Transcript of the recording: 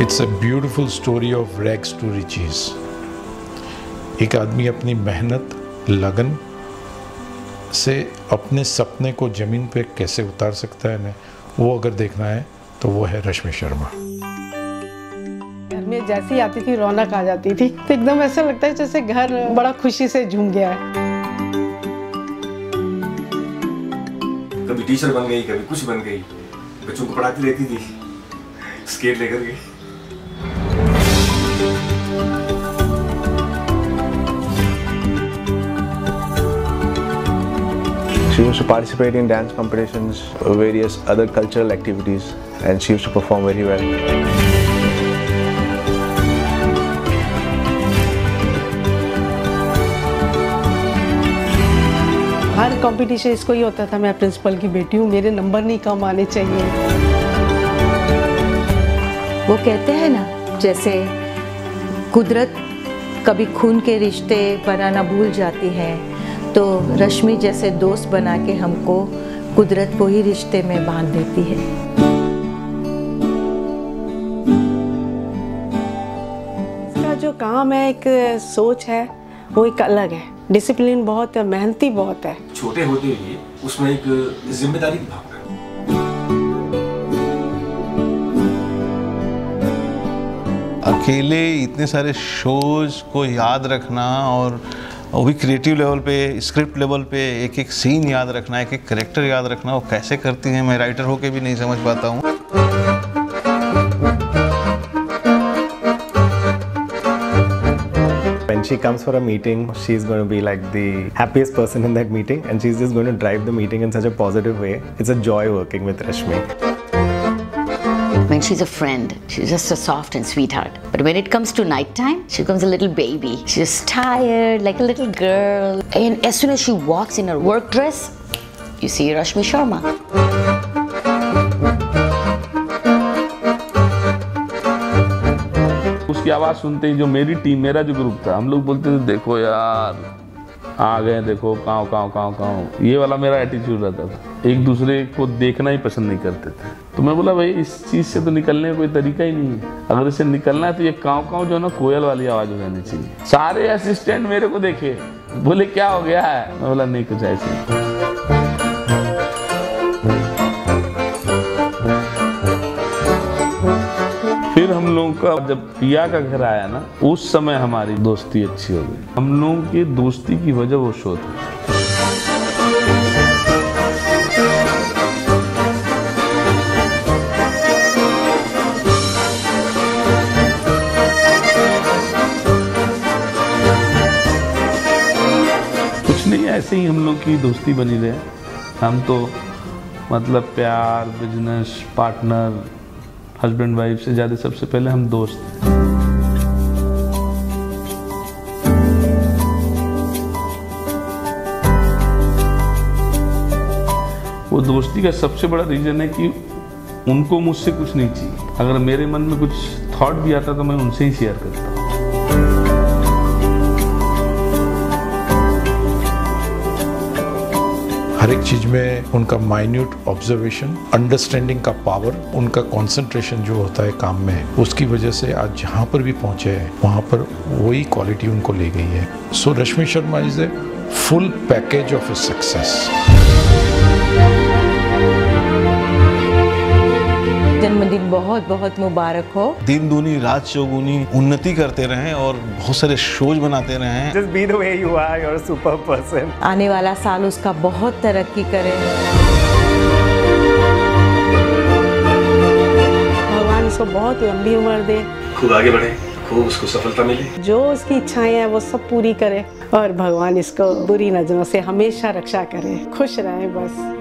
It's a beautiful story of rags to riches एक आदमी अपनी मेहनत, लगन से अपने सपने को ज़मीन पे कैसे उतार सकता है ना? वो अगर देखना है तो वो है रश्मि शर्मा। घर में जैसी आती थी रौनक आ जाती थी। तो एकदम ऐसा लगता है जैसे घर बड़ा खुशी से झूम गया है। कभी टीचर बन गई कभी कुछ बन गई। बच्चों को पढ़ाती रहती थी स्केट लेकर के। Used to participate in dance competitions, various other cultural activities, and she used to perform very well. हर कंपटीशन इसको ही होता था मैं प्रिंसिपल की बेटी हूँ मेरे नंबर नहीं कम आने चाहिए वो कहते हैं ना जैसे कुदरत कभी खून के रिश्ते बनाना भूल जाती है तो रश्मि जैसे दोस्त बना के हमको कुदरत को ही रिश्ते में बाँध देती है। इसका जो काम है एक सोच है वो एक अलग है। डिसिप्लिन बहुत है मेहनती बहुत है। छोटे होते हुए उसमें एक ज़िम्मेदारी की भावना अकेले इतने सारे शोज़ को याद रखना और वो भी क्रिएटिव लेवल पे स्क्रिप्ट लेवल पे एक एक सीन याद रखना एक एक करेक्टर याद रखना वो कैसे करती हैं मैं राइटर होके भी नहीं समझ पाता हूँ When she comes for a meeting, she's going to be like the happiest person in that meeting and she's just going to drive the meeting in such a positive way. It's a joy working with Rashmi. When she's a friend, she's just a soft and sweetheart. But when it comes to nighttime, she becomes a little baby. She's just tired, like a little girl. And as soon as she walks in her work dress, you see Rashmi Sharma. उसकी आवाज़ सुनते ही जो मेरी team मेरा जो group था हम लोग बोलते थे देखो यार आ गए देखो, काँव काँव काँव काँव। ये वाला मेरा एटीट्यूड रहता था। एक दूसरे को देखना ही पसंद नहीं करते थे। तो मैं बोला, भाई, इस चीज़ से तो निकलने का कोई तरीका ही नहीं है। अगर इसे निकलना है तो ये काँव काँव जो है ना, कोयल वाली आवाज़ हो जानी चाहिए। सारे असिस्टेंट मेरे को देखे। बोले, क्या हो गया है? मैं बोला, नहीं, कुछ ऐसे फिर हम लोगों का जब पिया का घर आया ना, उस समय हमारी दोस्ती अच्छी हो गई। हम लोगों की दोस्ती की वजह वो शो था। कुछ नहीं, ऐसे ही हम लोग की दोस्ती बनी रहे। हम तो मतलब प्यार, बिज़नेस, पार्टनर हस्बैंड वाइफ से ज़्यादा सबसे पहले हम दोस्त। हैं वो दोस्ती का सबसे बड़ा रीज़न है कि उनको मुझसे कुछ नहीं चाहिए। अगर मेरे मन में कुछ थॉट भी आता तो मैं उनसे ही शेयर करता। हूँ हर एक चीज़ में उनका माइन्यूट ऑब्जर्वेशन अंडरस्टैंडिंग का पावर उनका कंसंट्रेशन जो होता है काम में उसकी वजह से आज जहाँ पर भी पहुँचे हैं वहाँ पर वही क्वालिटी उनको ले गई है। So so, Rashmi Sharma is a full package of success जन्मदिन बहुत बहुत मुबारक हो। दिन दूनी रात चौगुनी उन्नति करते रहें और बहुत सारे शोज़ बनाते रहें। Just be the way you are, you're a super person. आने वाला साल उसका बहुत तरक्की करे। भगवान इसको बहुत लंबी उम्र दे। खूब आगे बढ़े खूब उसको सफलता मिले। जो उसकी इच्छाएँ हैं वो सब पूरी करे और भगवान इसको बुरी नज़रों से हमेशा रक्षा करे। खुश रहे बस।